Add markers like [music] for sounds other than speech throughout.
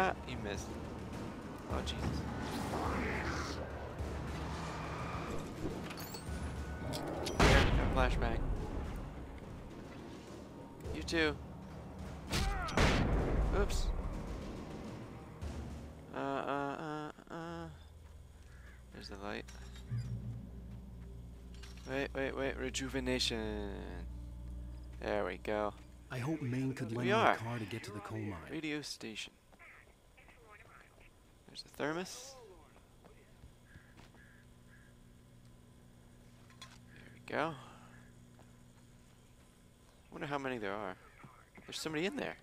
Ah, you missed. Oh, Jesus. Flashbang. You too. Oops. Uh, uh, uh, uh. There's the light. Wait, wait, wait. Rejuvenation. There we go. I hope Maine could lend me a car to get to the coal mine. Radio station. There's the thermos. There we go. Wonder how many there are. There's somebody in there.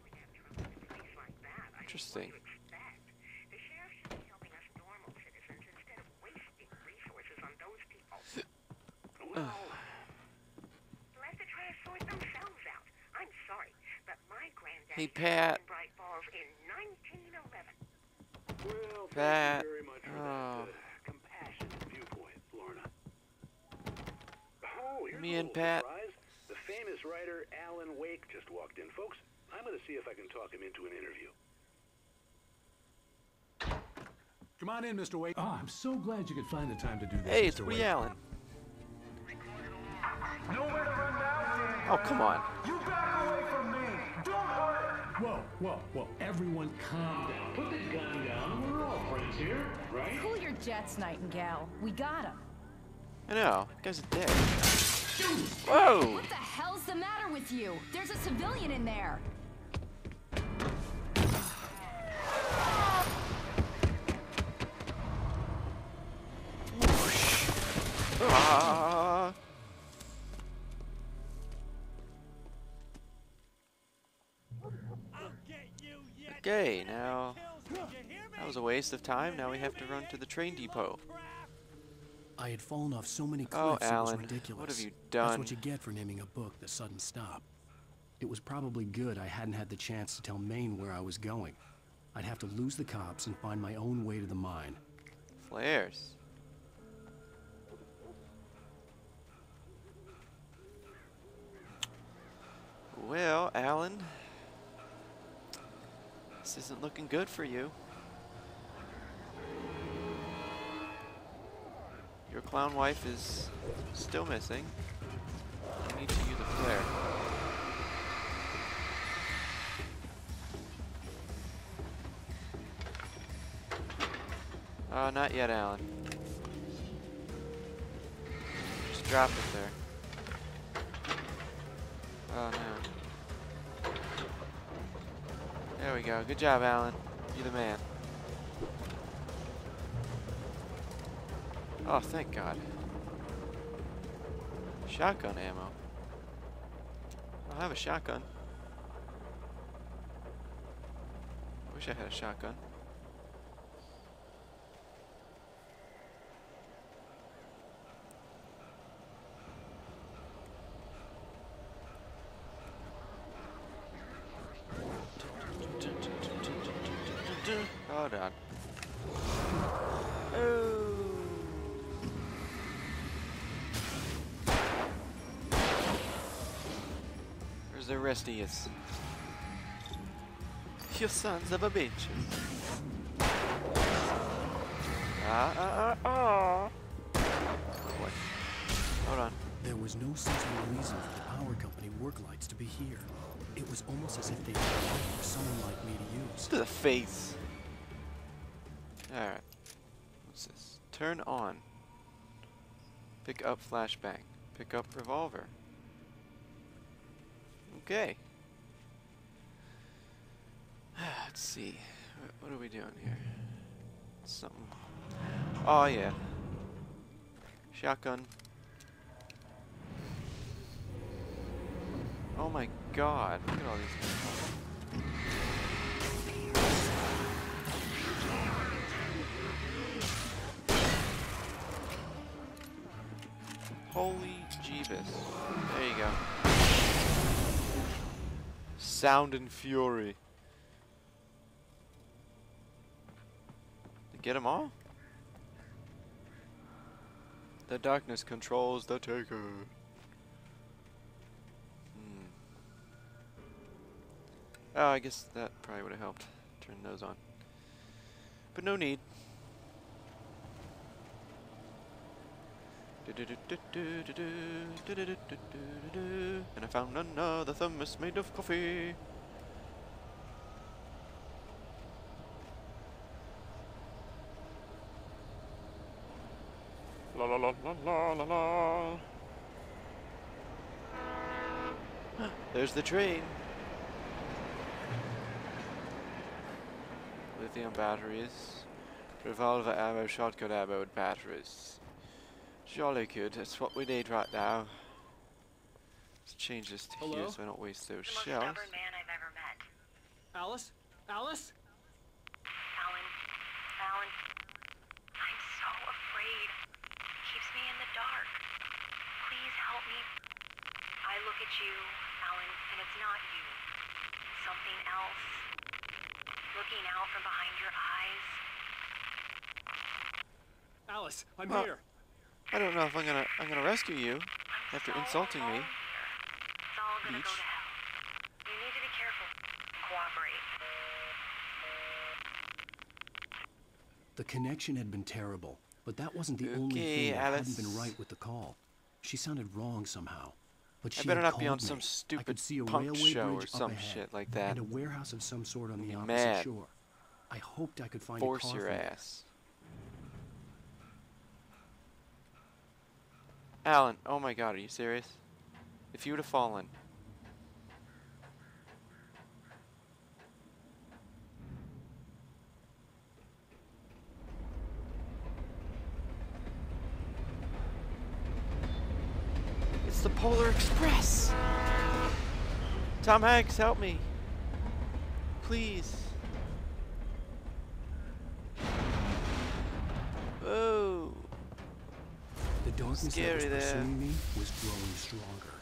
Interesting. [sighs] Hey, Pat. in Bright Falls in 1911. Well, thank Pat. you very much for Oh. that uh, compassionate viewpoint, Lorna. Oh, here's Me a and Pat. surprise. The famous writer Alan Wake just walked in, folks. I'm going to see if I can talk him into an interview. Come on in, Mr. Wake. Oh, I'm so glad you could find the time to do this. Hey, it's Mr. Woody Allen. Nowhere to run now, Oh, come on. Whoa, whoa, whoa. Everyone calm down. Put the gun down. We're all friends here, right? Cool your jets, Nightingale. We got him. I know. Guy's a dick. Whoa! What the hell's the matter with you? There's a civilian in there. Ah. Okay, now that was a waste of time. Now we have to run to the train depot. I had fallen off so many Oh, cliffs it was Alan, what ridiculous. have you done? That's what you get for naming a book The Sudden Stop. It was probably good I hadn't had the chance to tell Maine where I was going. I'd have to lose the cops and find my own way to the mine. Flares. Well, Alan, this isn't looking good for you. Your clown wife is still missing. I need to use a flare. Oh, not yet, Alan. Just drop it there. Oh no. There we go. Good job, Alan. You're the man. Oh, thank God. Shotgun ammo. I'll have a shotgun. Wish I had a shotgun. Hold on. Oh. Where's the rest of yous? You sons of a bitch. Ah, ah, ah, ah. What? Hold on. There was no sensible reason for the power company work lights to be here. It was almost as if they were waiting for someone like me to use. To the face. Alright. What's this? Turn on. Pick up flashbang. Pick up revolver. Okay. [sighs] Let's see. What are we doing here? Something. Oh, yeah. Shotgun. Oh my god. Look at all these Holy Jeebus. There you go. Sound and fury. Get them all? The darkness controls the taker. Hmm. Oh, I guess that probably would have helped. Turn those on. but no need. And I found another thermos made of coffee. La la la la la la la. [gasps] There's the train. Lithium batteries. Revolver ammo, shotgun ammo, and batteries. Jolly good. That's what we need right now. Let's change this to here so I don't waste those The most shells. stubborn man I've ever met. Alice? Alice? Alan, Alan, I'm so afraid. Keeps me in the dark. Please help me. I look at you, Alan, and it's not you. It's Something else. Looking out from behind your eyes. Alice, I'm Huh. here. I don't know if I'm gonna I'm gonna rescue you I'm after so insulting me. It's all gonna go Beach. to hell. You need to be careful. Cooperate. The connection had been terrible, but that wasn't the only Okay, thing that hadn't been right with the call. She sounded wrong somehow. But she I she better had not be on called some me. I stupid could see a punk railway show or bridge up some ahead, shit like that. And a warehouse of some sort on the opposite mad. shore. I hoped I could find Force a car your from there. Alan, oh my god, are you serious? If you would have fallen. It's the Polar Express! Tom Hanks, help me! Please. Oh. The darkness that Scary was there. pursuing me was growing stronger,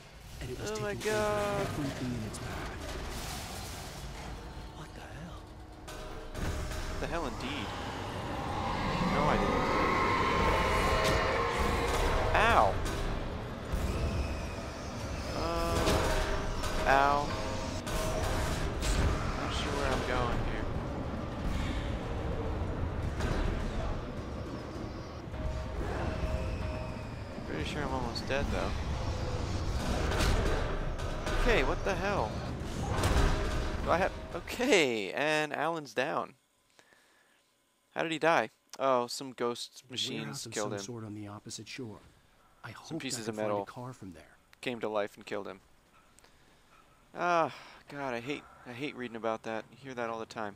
and it was Oh my taking God. over everything in its path. What the hell? The hell indeed. No, I didn't. Ow. Though. Okay, what the hell? Do I have? Okay, and Alan's down. How did he die? Oh, some ghost machines killed some him. sort on the opposite shore. I I pieces could of find metal. a car from there. Came to life and killed him. Ah, God, I hate I hate reading about that. You hear that all the time.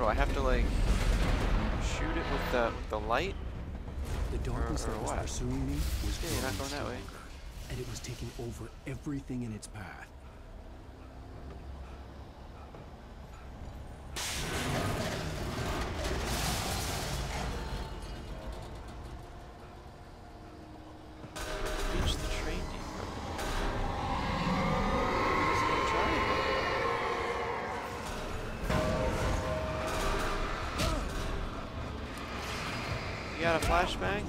Do I have to like shoot it with the with the light? The darkness or that was what? pursuing me was Yeah, not going that way. and it was taking over everything in its path. Got a flashbang?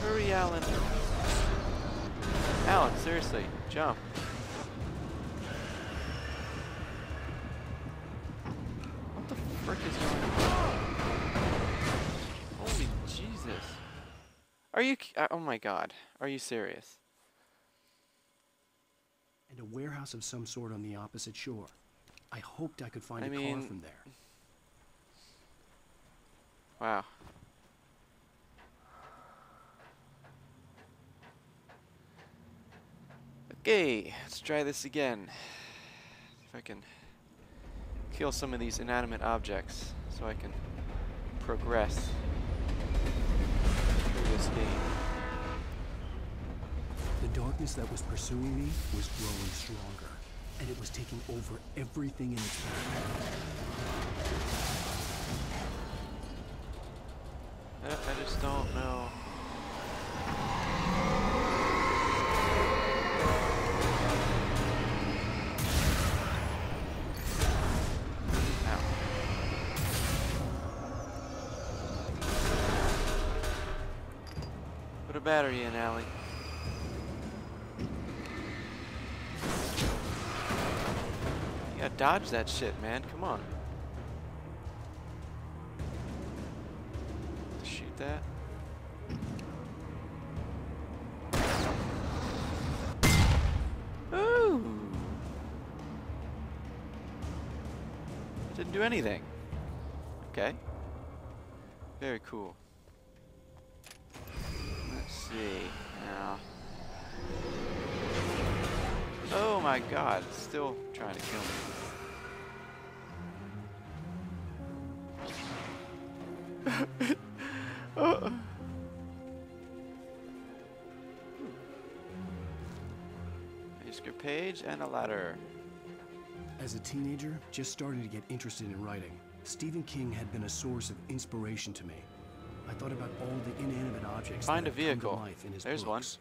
Hurry, Alan. Alan, seriously, jump. What the frick is going on? Holy Jesus. Are you? Oh my god. Are you serious? And a warehouse of some sort on the opposite shore. I hoped I could find I a mean- car from there. Wow. Okay, let's try this again. If I can kill some of these inanimate objects so I can progress through this game. The darkness that was pursuing me was growing stronger, and it was taking over everything in its path. A battery in, Allie. You gotta dodge that shit, man. Come on. Shoot that. Ooh. Didn't do anything. Okay. Very cool. See now. Oh my god, it's still trying to kill me. [laughs] Uh. Manuscript page and a ladder. As a teenager, just starting to get interested in writing, Stephen King had been a source of inspiration to me. I thought about all the inanimate objects Find a have come to vehicle. life in his There's one. books.